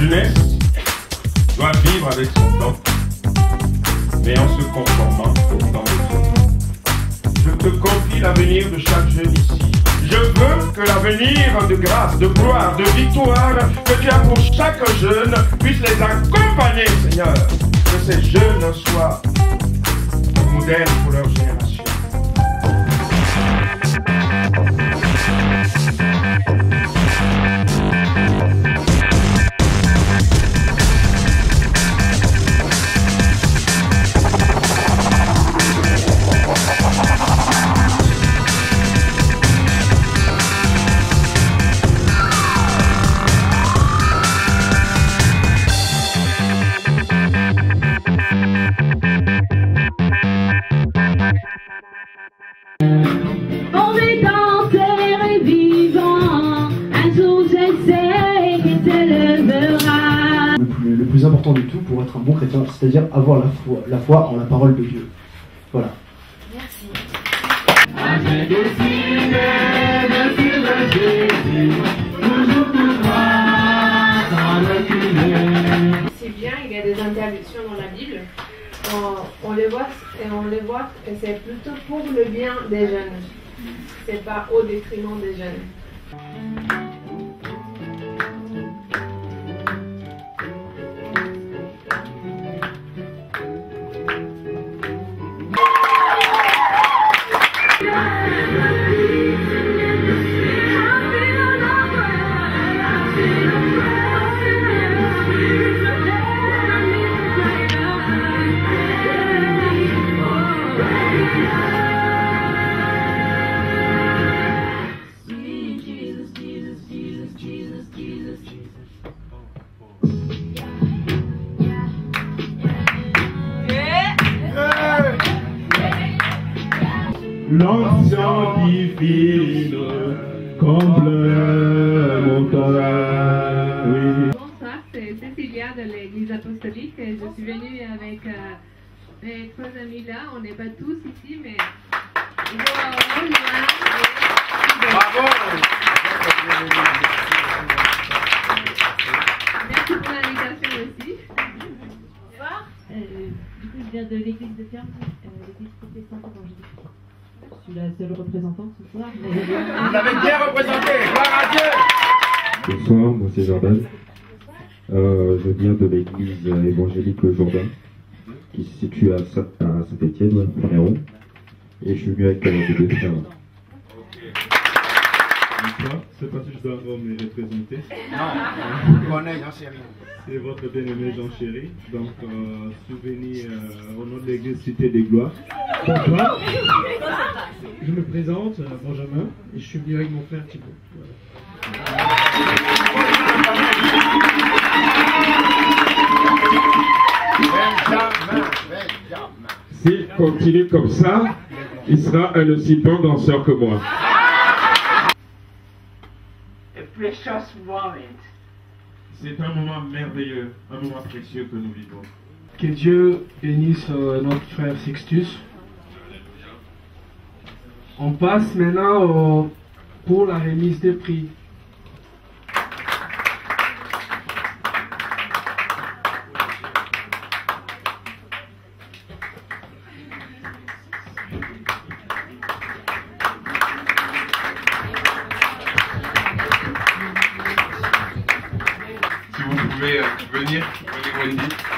jeunesse doit vivre avec son temps, mais en se conformant au temps de Dieu. Je te confie l'avenir de chaque jeune ici. Je veux que l'avenir de grâce, de gloire, de victoire que tu as pour chaque jeune puisse les accompagner, Seigneur. Que ces jeunes soient modèles pour leur génération. Important du tout pour être un bon chrétien, c'est-à-dire avoir la foi, la foi en la parole de Dieu. Voilà. C'est bien, il y a des interdictions dans la Bible. On, les voit et on les voit que c'est plutôt pour le bien des jeunes. C'est pas au détriment des jeunes. L'ancien divine comble mon cœur. Oui. Bonsoir, c'est Cécilia de l'Église apostolique. Je suis venue avec euh, mes trois amis là. On n'est pas tous ici, mais ils vont Bravo! Merci pour l'invitation aussi. Euh, du coup, je viens de l'église de Ferme, euh, l'église protestante évangélique. Je suis la seule représentante ce soir. mais- Vous l'avez bien représenté, gloire à Dieu! Bonsoir, moi c'est Jordan. Euh, je viens de l'église évangélique Jourdain, qui se situe à Saint- Saint-Étienne, Pont-Néron. Et je suis venu avec mes deux frères. Bonsoir, c'est pas si je dois encore me représenter. Non, on est. C'est votre bien-aimé Jean Chéri. Donc, euh, souvenir euh, au nom de l'église Cité des Gloires. Bonsoir. Je me présente, euh, Benjamin, et je suis venu avec mon frère Thibault. Voilà. Benjamin, Benjamin. S'il continue comme ça, il sera un aussi bon danseur que moi. a precious moment. C'est un moment merveilleux, un moment précieux que nous vivons. Que Dieu bénisse euh, notre frère Sixtus. On passe maintenant pour la remise des prix. Si vous pouvez euh, venir, venez Wendy.